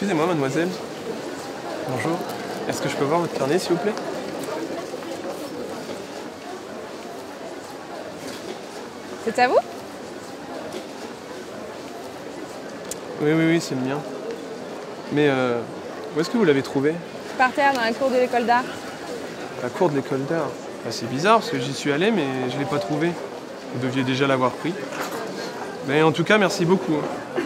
Excusez-moi, mademoiselle. Bonjour. Est-ce que je peux voir votre carnet, s'il vous plaît? C'est à vous? Oui, oui, oui, c'est le mien. Mais euh, où est-ce que vous l'avez trouvé? Par terre, dans la cour de l'école d'art. La cour de l'école d'art. Bah, c'est bizarre parce que j'y suis allé, mais je ne l'ai pas trouvé. Vous deviez déjà l'avoir pris. Mais en tout cas, merci beaucoup. Hein.